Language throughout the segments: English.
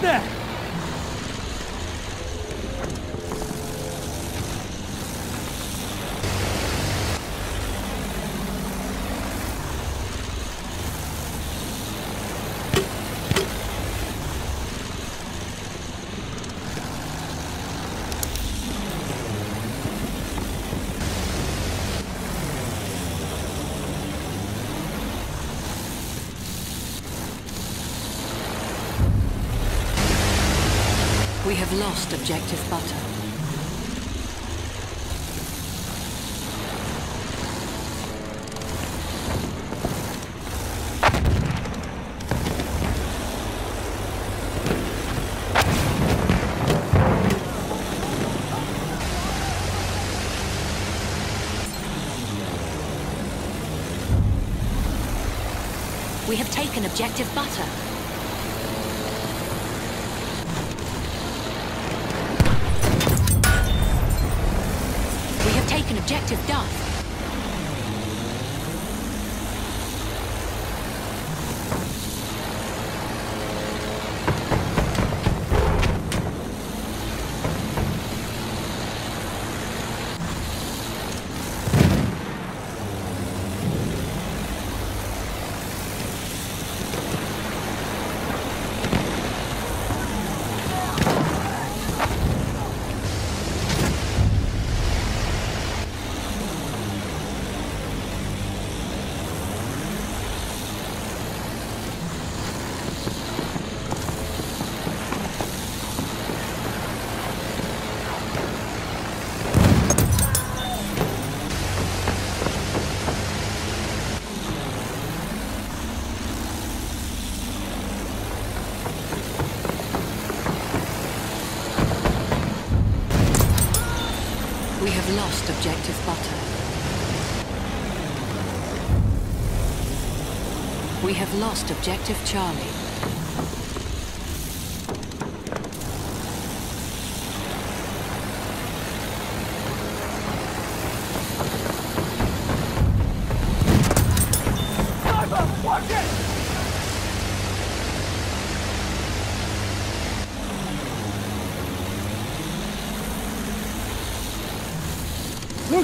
Calvin, lost objective butter. We have taken objective butter. We have taken objective We have lost objective butter. We have lost objective Charlie.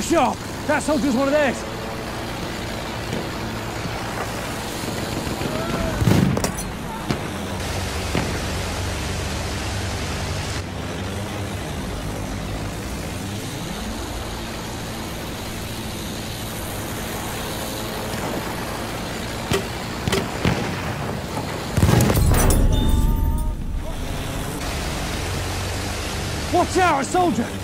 Sharp! That soldier's one of theirs! Watch out, soldier!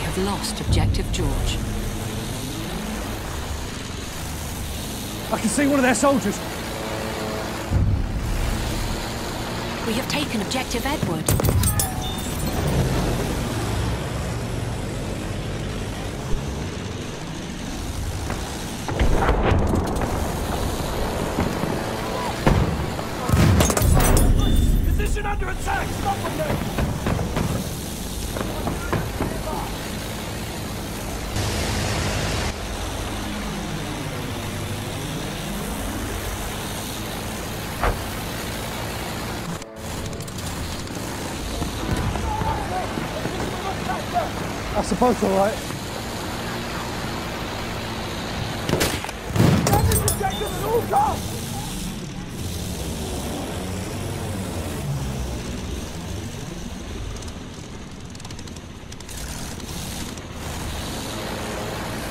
We have lost objective George. I can see one of their soldiers. We have taken objective Edward. supposed to what? Damage at all!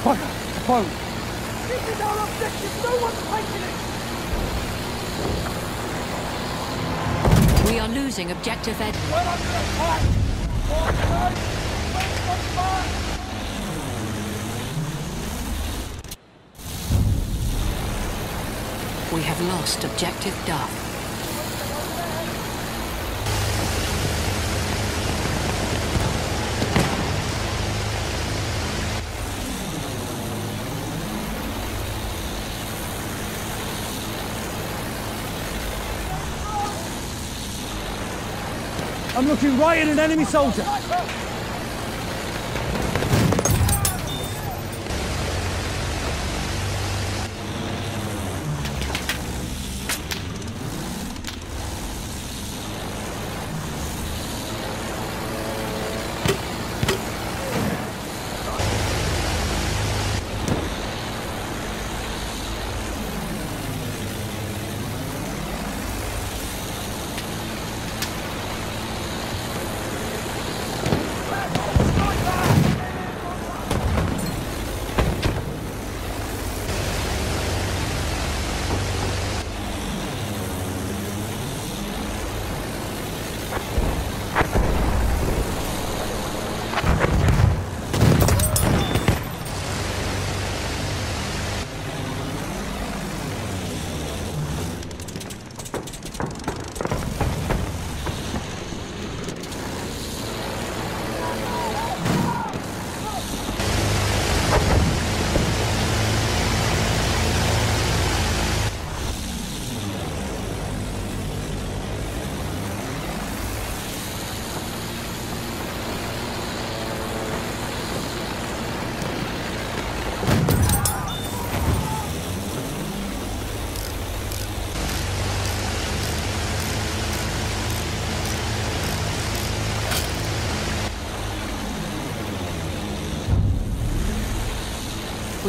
Fuck! This is our objective! No one's taking it! We are losing objective Ed. We have lost objective Duff. I'm looking right at an enemy soldier.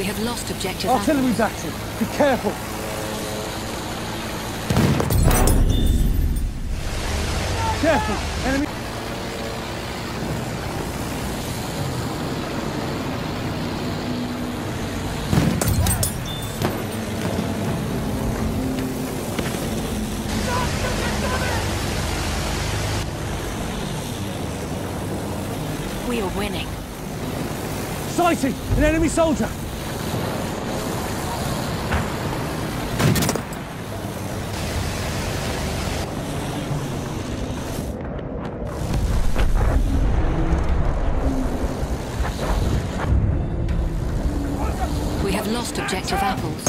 We have lost objective. Artillery's active. Be careful. Careful. Enemy. We are winning. Sighting! An enemy soldier! objective apples.